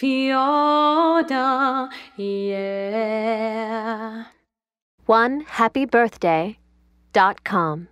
Fiona, yeah. One happy birthday dot com.